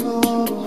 Oh.